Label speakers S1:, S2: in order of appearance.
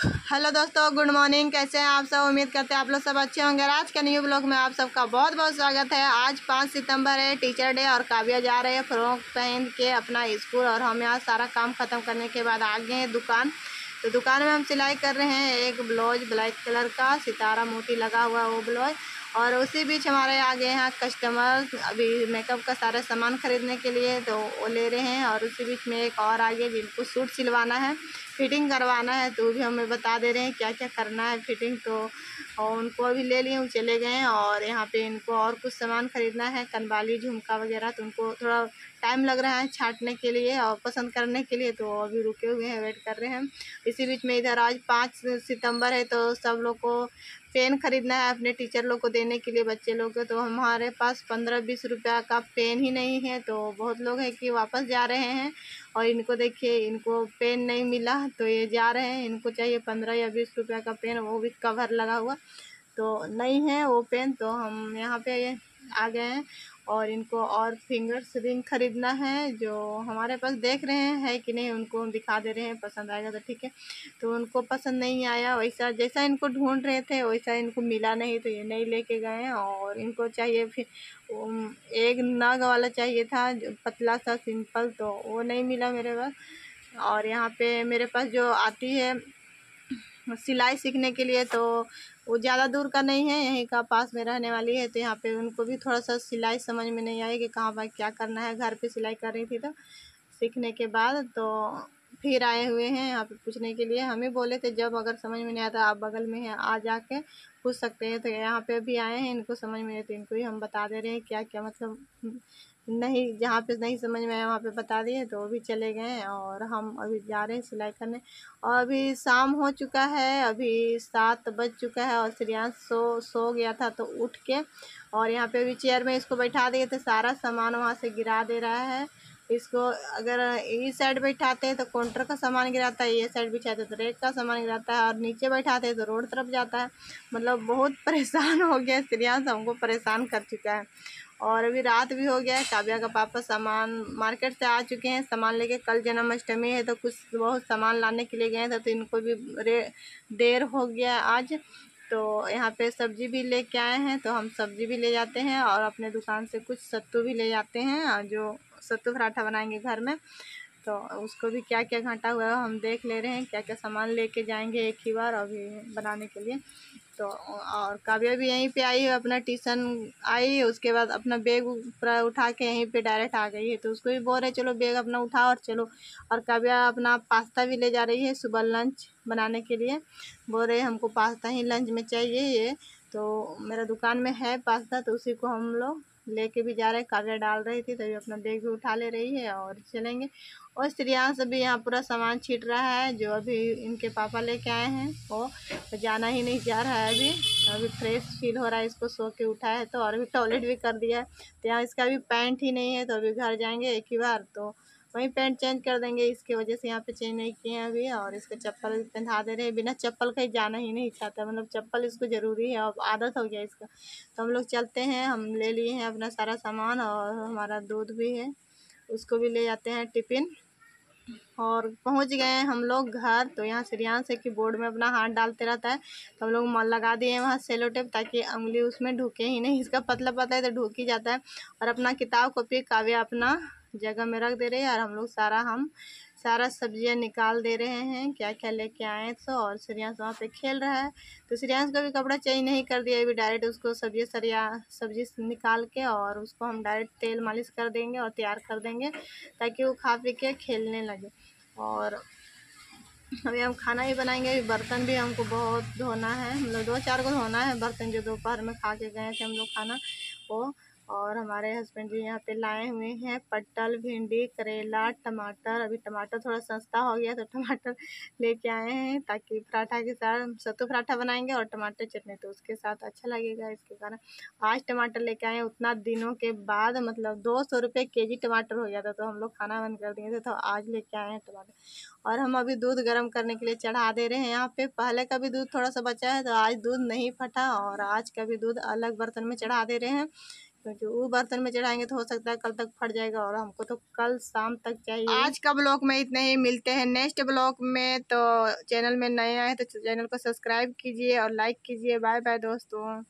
S1: Hello दोस्तों, good morning. कैसे हैं आप सब? उम्मीद करते हैं आप लोग सब अच्छे होंगे। आज के न्यू ब्लॉग में आप सबका बहुत बहुत स्वागत है। आज पाँच सितंबर है, टीचर डे और काव्या जा रहे हैं फ्रॉक पहन के अपना स्कूल और हम यहाँ सारा काम ख़त्म करने के बाद आ गए हैं दुकान। तो दुकान में हम सिलाई कर रहे हैं एक ब्लाउज, ब्लैक कलर का, सितारा मोती लगा हुआ वो ब्लाउज। और उसी बीच हमारे आगे यहाँ कस्टमर अभी मेकअप का सारा सामान ख़रीदने के लिए तो वो ले रहे हैं। और उसी बीच में एक और आगे जिनको सूट सिलवाना है। फिटिंग करवाना है तो भी हमें बता दे रहे हैं क्या क्या करना है फिटिंग तो और उनको अभी ले लिए चले गए और यहाँ पे इनको और कुछ सामान ख़रीदना है, कनबाली, झुमका वगैरह तो उनको थोड़ा टाइम लग रहा है छाटने के लिए और पसंद करने के लिए तो अभी रुके हुए हैं, वेट कर रहे हैं। इसी बीच में इधर आज पाँच सितंबर है तो सब लोग को पेन ख़रीदना है अपने टीचर लोग को देने के लिए, बच्चे लोग को तो हमारे पास पंद्रह बीस रुपया का पेन ही नहीं है तो बहुत लोग हैं कि वापस जा रहे हैं और इनको देखिए, इनको पेन नहीं मिला तो ये जा रहे हैं। इनको चाहिए पंद्रह या बीस रुपया का पेन, वो भी कवर लगा हुआ। तो नहीं है वो पेन तो हम यहाँ पे आ गए हैं। और इनको और फिंगर्स रिंग ख़रीदना है, जो हमारे पास देख रहे हैं है कि नहीं, उनको हम दिखा दे रहे हैं, पसंद आएगा तो ठीक है। तो उनको पसंद नहीं आया, वैसा, जैसा इनको ढूंढ रहे थे, वैसा इनको मिला नहीं तो ये नहीं लेके गए हैं और इनको चाहिए फिर एक नग वाला चाहिए था पतला सा सिंपल तो वो नहीं मिला मेरे पास। और यहाँ पे मेरे पास जो आती है सिलाई सीखने के लिए तो वो ज़्यादा दूर का नहीं है, यहीं का पास में रहने वाली है तो यहाँ पे उनको भी थोड़ा सा सिलाई समझ में नहीं आई कि कहाँ पर क्या करना है, घर पे सिलाई कर रही थी तो सीखने के बाद तो फिर आए हुए हैं यहाँ पे पूछने के लिए। हमें बोले थे, जब अगर समझ में नहीं आता, आप बगल में हैं, आ जा जाके पूछ सकते हैं। तो यहाँ पे अभी आए हैं, इनको समझ में नहीं तो इनको ही हम बता दे रहे हैं क्या क्या मतलब नहीं, जहाँ पे नहीं समझ में आया, वहाँ पे बता दिए तो वो भी चले गए और हम अभी जा रहे हैं सिलाई करने। और अभी शाम हो चुका है, अभी सात बज चुका है और श्रियांश सो सो गया था तो उठ के और यहाँ पे अभी चेयर में इसको बैठा दिए थे, सारा सामान वहाँ से गिरा दे रहा है। इसको अगर इस साइड बैठाते हैं तो काउंटर का सामान गिराता है, ये साइड बिछाते तो रेक का सामान गिराता है और नीचे बैठाते हैं तो रोड तरफ़ जाता है। मतलब बहुत परेशान हो गया, श्रियांश हमको परेशान कर चुका है। और अभी रात भी हो गया है, काव्या का पापा सामान मार्केट से आ चुके हैं, सामान लेके कल जन्माष्टमी है तो कुछ बहुत सामान लाने के लिए गए थे तो इनको भी देर हो गया आज। तो यहाँ पे सब्ज़ी भी लेके आए हैं तो हम सब्ज़ी भी ले जाते हैं और अपने दुकान से कुछ सत्तू भी ले जाते हैं, जो सत्तू पराठा बनाएँगे घर में। तो उसको भी क्या क्या घाटा हुआ है, हम देख ले रहे हैं क्या क्या सामान लेके जाएँगे एक ही बार अभी बनाने के लिए। तो और काव्या भी यहीं पे आई है अपना ट्यूशन आई, उसके बाद अपना बैग पूरा उठा के यहीं पे डायरेक्ट आ गई है। तो उसको भी बोल रहे चलो बैग अपना उठाओ और चलो। और काव्या अपना पास्ता भी ले जा रही है सुबह लंच बनाने के लिए। बोल रहे हमको पास्ता ही लंच में चाहिए ये। तो मेरा दुकान में है पास्ता तो उसी को हम लोग लेके भी जा रहे काव्या डाल रही थी तभी अपना बैग भी उठा ले रही है और चलेंगे। और स्त्रियाँ से भी यहाँ पूरा सामान छीट रहा है, जो अभी इनके पापा लेके आए हैं, वो तो जाना ही नहीं जा रहा है अभी। अभी फ्रेश फील हो रहा है, इसको सो के उठा है तो और अभी टॉयलेट भी कर दिया है। तो यहाँ इसका अभी पैंट ही नहीं है तो अभी घर जाएँगे एक ही बार तो वहीं पैंट चेंज कर देंगे, इसकी वजह से यहाँ पे चेंज नहीं किए हैं अभी, और इसको चप्पल पहना दे रहे हैं, बिना चप्पल कहीं जाना ही नहीं चाहता मतलब चप्पल इसको ज़रूरी है, अब आदत हो गया इसका। तो हम लोग चलते हैं, हम ले लिए हैं अपना सारा सामान, और हमारा दूध भी है, उसको भी ले जाते हैं टिफ़िन, और पहुँच गए हैं हम लोग घर तो यहाँ श्रियांश से कि बोर्ड में अपना हाथ डालते रहता है तो हम लोग लगा दिए हैं वहाँ सेलो टेप ताकि उंगली उसमें ढूके ही नहीं, इसका पतला पता है तो ढूक ही जाता है, और अपना किताब कॉपी, काव्य अपना जगह में रख दे रहे हैं। और हम लोग सारा, हम सारा सब्ज़ियाँ निकाल दे रहे हैं। क्या क्या लेके आए तो और श्रियांश वहाँ पे खेल रहा है। तो श्रियांश का भी कपड़ा चेंज नहीं कर दिया। अभी डायरेक्ट उसको सब्ज़ी सरिया, सब्ज़ी निकाल के और उसको हम डायरेक्ट तेल मालिश कर देंगे और तैयार कर देंगे ताकि वो खा पी के खेलने लगे। और अभी हम खाना भी बनाएँगे। अभी बर्तन भी हमको बहुत धोना है। मतलब दो चार को धोना है। बर्तन जो दोपहर में खा के गए थे हम लोग खाना, वो और हमारे हस्बैंड जी यहाँ पे लाए हुए हैं पटल, भिंडी, करेला, टमाटर। अभी टमाटर थोड़ा सस्ता हो गया तो टमाटर लेके आए हैं ताकि पराठा के साथ सत्तू पराठा बनाएँगे और टमाटर चटनी तो उसके साथ अच्छा लगेगा इसके कारण। आज टमाटर लेके आए उतना दिनों के बाद मतलब दो सौ रुपये के जी टमाटर हो गया था तो हम लोग खाना बंद कर दिए थे तो आज लेके आए हैं टमाटर। और हम अभी दूध गर्म करने के लिए चढ़ा दे रहे हैं यहाँ पे। पहले का भी दूध थोड़ा सा बचा है तो आज दूध नहीं फटा और आज का भी दूध अलग बर्तन में चढ़ा दे रहे हैं। क्योंकि वो बर्तन में चढ़ाएँगे तो हो सकता है कल तक फट जाएगा और हमको तो कल शाम तक चाहिए। आज का ब्लॉग में इतने ही, मिलते हैं नेक्स्ट ब्लॉग में। तो चैनल में नए आए तो चैनल को सब्सक्राइब कीजिए और लाइक कीजिए। बाय बाय दोस्तों।